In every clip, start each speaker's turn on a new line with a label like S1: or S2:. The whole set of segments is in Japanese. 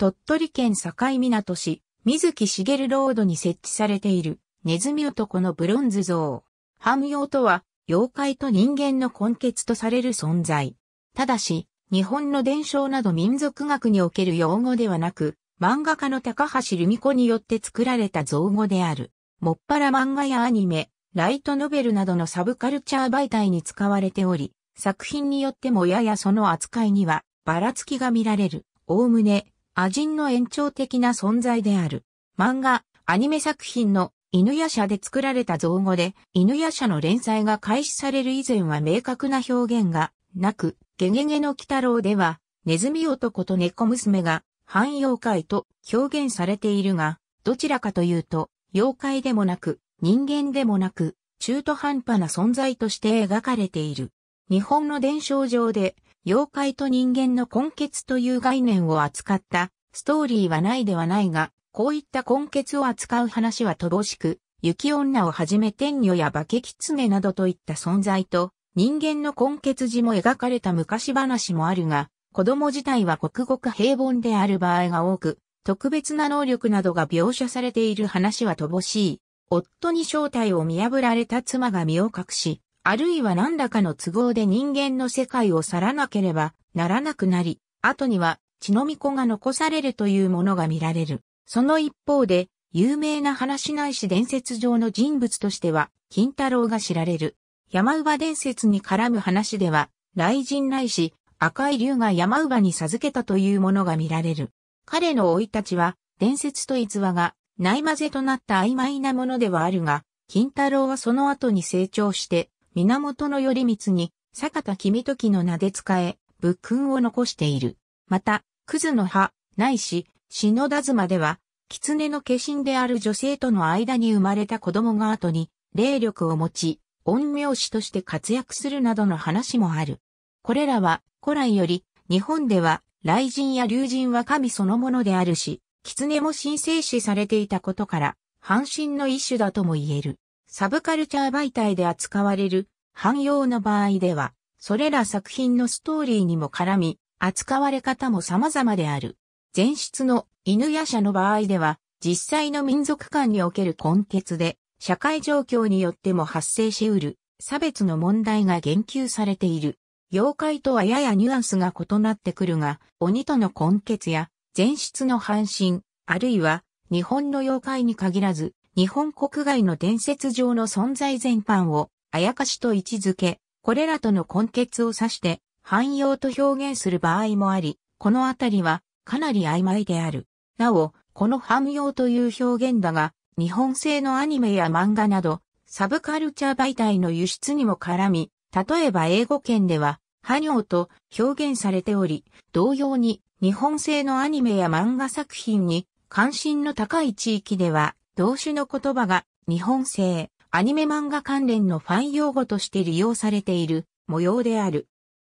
S1: 鳥取県境港市、水木しげるロードに設置されている、ネズミ男のブロンズ像。半妖とは、妖怪と人間の根血とされる存在。ただし、日本の伝承など民族学における用語ではなく、漫画家の高橋留美子によって作られた造語である。もっぱら漫画やアニメ、ライトノベルなどのサブカルチャー媒体に使われており、作品によってもややその扱いにはばらつきが見られる。おおむね、アジンの延長的な存在である。漫画、アニメ作品の犬夜叉で作られた造語で、犬夜叉の連載が開始される以前は明確な表現がなく、ゲゲゲの鬼太郎では、ネズミ男と猫娘が反妖怪と表現されているが、どちらかというと、妖怪でもなく、人間でもなく、中途半端な存在として描かれている。日本の伝承上で、妖怪と人間の根血という概念を扱ったストーリーはないではないが、こういった根血を扱う話は乏しく、雪女をはじめ天女や化け狐などといった存在と、人間の根血字も描かれた昔話もあるが、子供自体は刻々平凡である場合が多く、特別な能力などが描写されている話は乏しい。夫に正体を見破られた妻が身を隠し、あるいは何らかの都合で人間の世界を去らなければならなくなり、後には血のみ子が残されるというものが見られる。その一方で、有名な話ないし伝説上の人物としては、金太郎が知られる。山姥伝説に絡む話では、雷神ないし、赤い竜が山姥に授けたというものが見られる。彼の老いたちは、伝説と逸話がない混ぜとなった曖昧なものではあるが、金太郎はその後に成長して、源頼光に、坂田君時の名で使え、仏訓を残している。また、クズの葉、ないし、篠田妻では、狐の化身である女性との間に生まれた子供が後に、霊力を持ち、陰陽師として活躍するなどの話もある。これらは、古来より、日本では雷神や竜神は神そのものであるし、狐も神聖視されていたことから、半身の一種だとも言える。サブカルチャー媒体で扱われる汎用の場合では、それら作品のストーリーにも絡み、扱われ方も様々である。前出の犬夜叉の場合では、実際の民族間における根血で、社会状況によっても発生し得る差別の問題が言及されている。妖怪とはややニュアンスが異なってくるが、鬼との根血や前出の半身、あるいは日本の妖怪に限らず、日本国外の伝説上の存在全般をあやかしと位置づけ、これらとの根血を指して汎用と表現する場合もあり、このあたりはかなり曖昧である。なお、この汎用という表現だが、日本製のアニメや漫画など、サブカルチャー媒体の輸出にも絡み、例えば英語圏では、ハニョと表現されており、同様に日本製のアニメや漫画作品に関心の高い地域では、同種の言葉が日本製アニメ漫画関連のファン用語として利用されている模様である。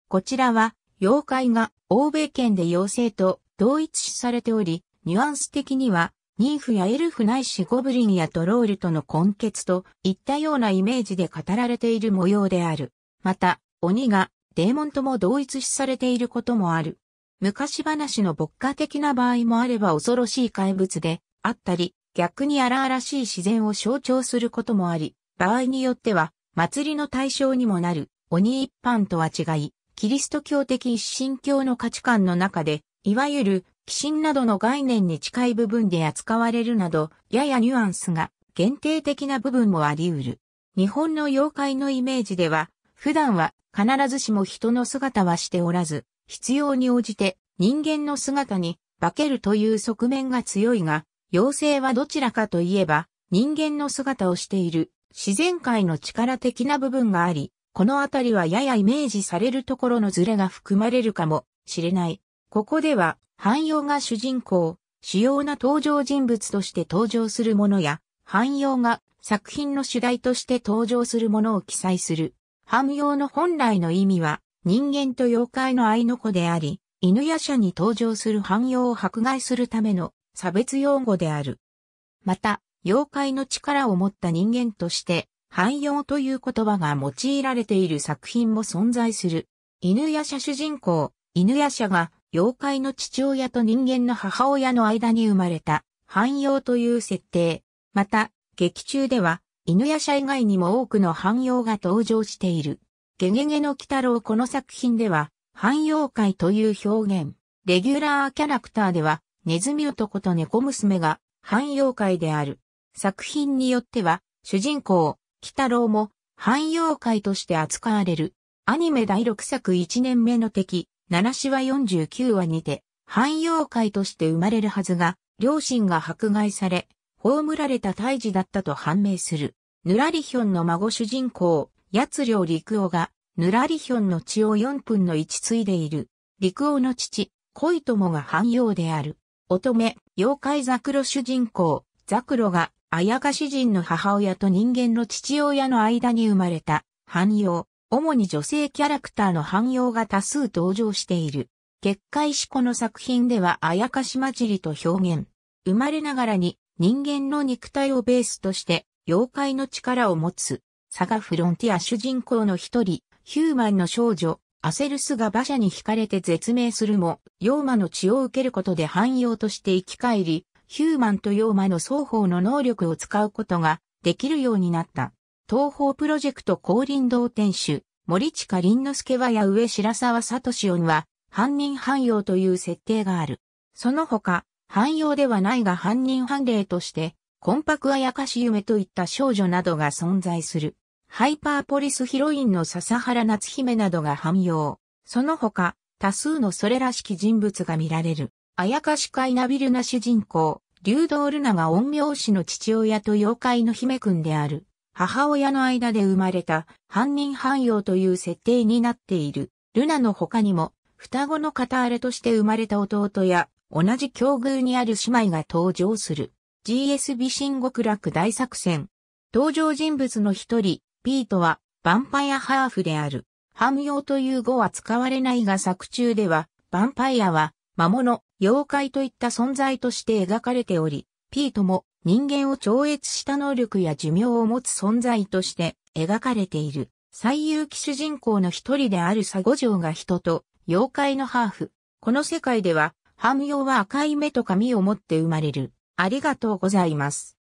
S1: こちらは、妖怪が欧米圏で妖精と同一視されており、ニュアンス的には、ニーフやエルフないしゴブリンやトロールとの根結といったようなイメージで語られている模様である。また、鬼がデーモンとも同一視されていることもある。昔話の牧歌的な場合もあれば恐ろしい怪物であったり、逆に荒々しい自然を象徴することもあり、場合によっては祭りの対象にもなる鬼一般とは違い、キリスト教的一神教の価値観の中で、いわゆる鬼神などの概念に近い部分で扱われるなど、ややニュアンスが限定的な部分もあり得る。日本の妖怪のイメージでは、普段は必ずしも人の姿はしておらず、必要に応じて人間の姿に化けるという側面が強いが、妖精はどちらかといえば人間の姿をしている自然界の力的な部分があり、このあたりはややイメージされるところのズレが含まれるかもしれない。ここでは、汎用が主人公、主要な登場人物として登場するものや、汎用が作品の主題として登場するものを記載する。汎用の本来の意味は人間と妖怪の愛の子であり、犬や社に登場する汎用を迫害するための差別用語である。また、妖怪の力を持った人間として、汎用という言葉が用いられている作品も存在する。犬や社主人公、犬や社が妖怪の父親と人間の母親の間に生まれた汎用という設定。また、劇中では犬夜叉以外にも多くの汎用が登場している。ゲゲゲの鬼太郎この作品では汎用界という表現。レギュラーキャラクターではネズミ男と猫娘が汎用界である。作品によっては主人公、鬼太郎も汎用界として扱われる。アニメ第6作1年目の敵、七死は49話にて、汎用界として生まれるはずが、両親が迫害され、葬られた胎児だったと判明する。ヌラリヒョンの孫主人公、八両陸王が、ヌラリヒョンの血を4分の1継いでいる。陸王の父、恋友が汎用である。乙女、妖怪ザクロ主人公、ザクロが、綾香詩人の母親と人間の父親の間に生まれた、汎用。主に女性キャラクターの汎用が多数登場している。結界史この作品ではあやかし混じりと表現。生まれながらに人間の肉体をベースとして妖怪の力を持つ。サガフロンティア主人公の一人、ヒューマンの少女、アセルスが馬車に惹かれて絶命するも、ヨーマの血を受けることで汎用として生き返り、ヒューマンとヨーマの双方の能力を使うことができるようになった。東方プロジェクト高林堂店主、森近林之助はや上白沢聡音は、犯人汎用という設定がある。その他、汎用ではないが犯人判例として、コンパクあやかし夢といった少女などが存在する。ハイパーポリスヒロインの笹原夏姫などが汎用。その他、多数のそれらしき人物が見られる。あやかし会ナビルナ主人公、竜道ルナが陰陽師の父親と妖怪の姫くんである。母親の間で生まれた犯人汎用という設定になっている。ルナの他にも、双子の片荒れとして生まれた弟や、同じ境遇にある姉妹が登場する。GSB 新極楽大作戦。登場人物の一人、ピートは、ヴァンパイアハーフである。ハム用という語は使われないが作中では、ヴァンパイアは、魔物、妖怪といった存在として描かれており、ピートも人間を超越した能力や寿命を持つ存在として描かれている。最有機主人公の一人であるサゴジョウが人と妖怪のハーフ。この世界では、ハム用は赤い目と髪を持って生まれる。ありがとうございます。